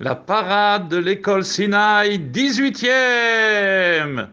La parade de l'école Sinaï, 18e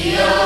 Radio.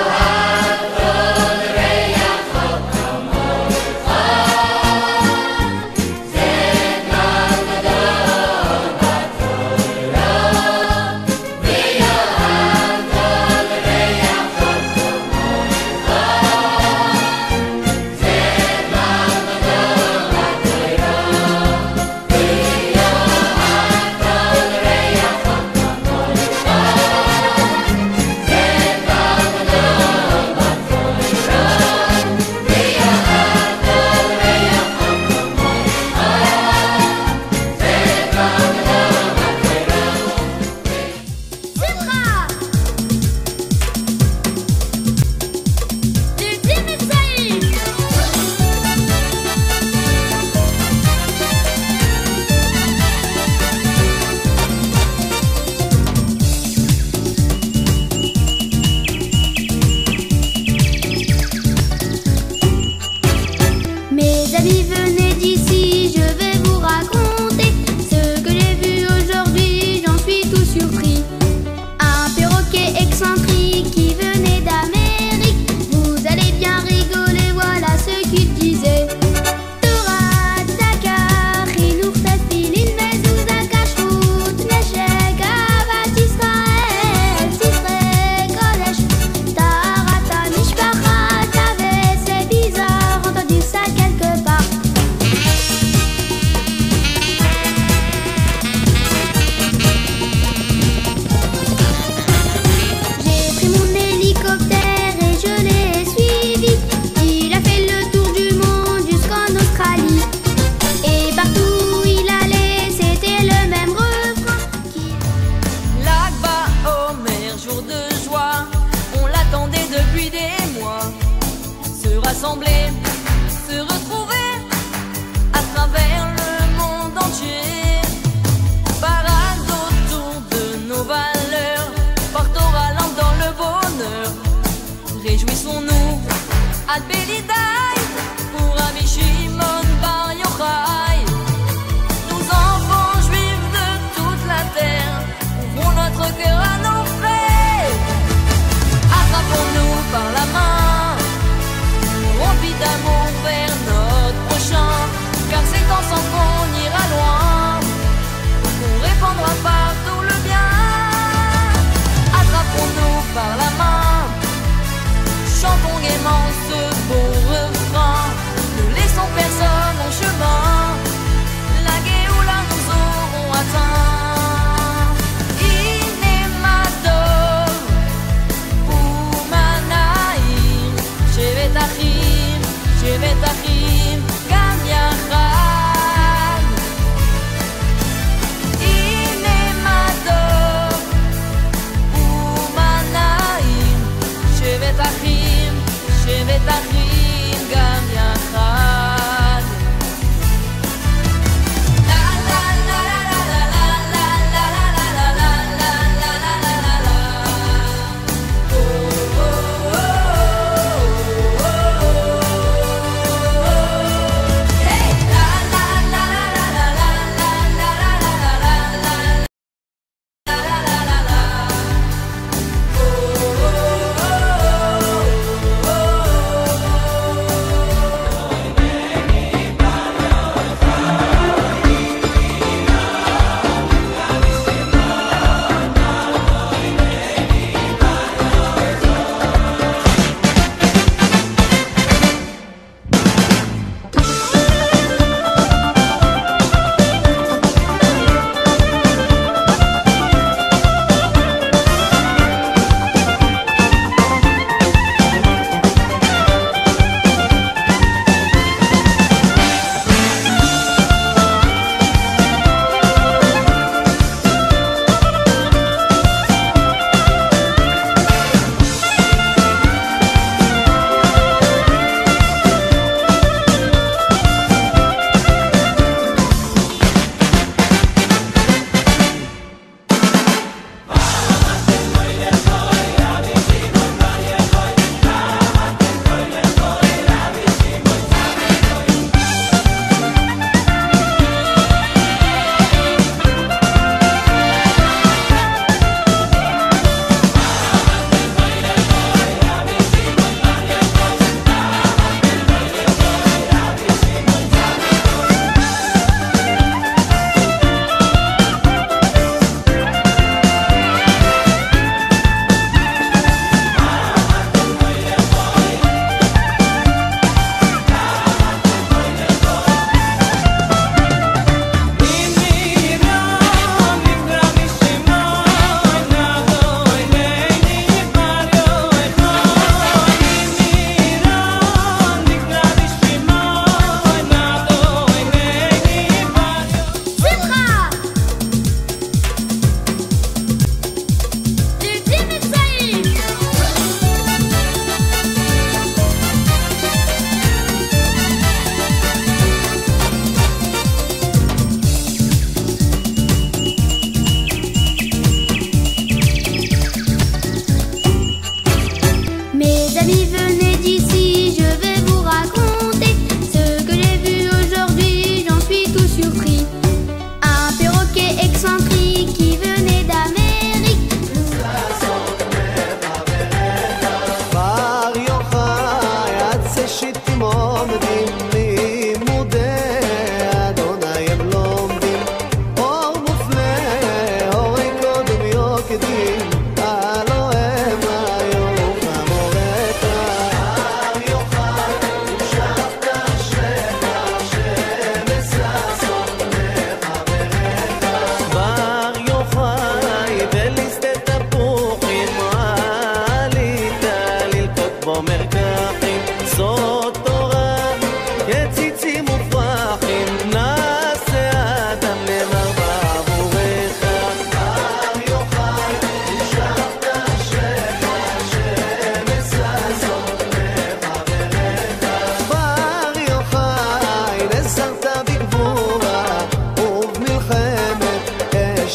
Se retrouver à travers le monde entier. Parade autour de nos valeurs, portons allant dans le bonheur. Réjouissons-nous, Albelidai, give it the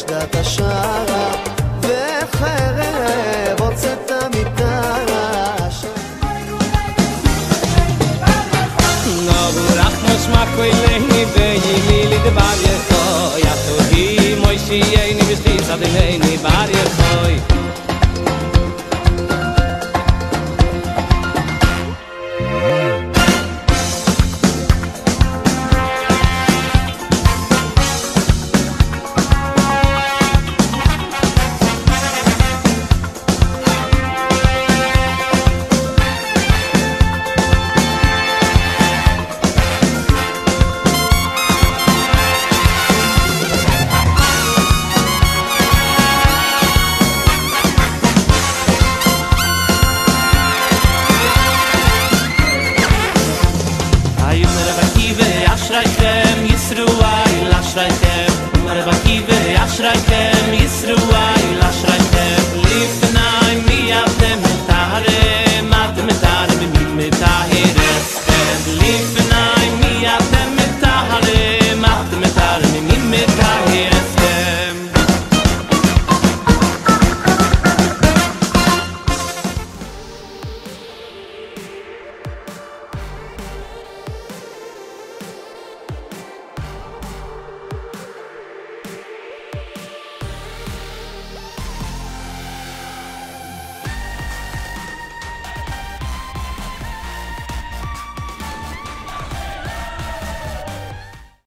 שדת השערה וחרב הוצאת מתרש נורו לך נשמק ואילני ואילי לדבר יחוי יחוי מוישי איני ושתי צד אילני בר יחוי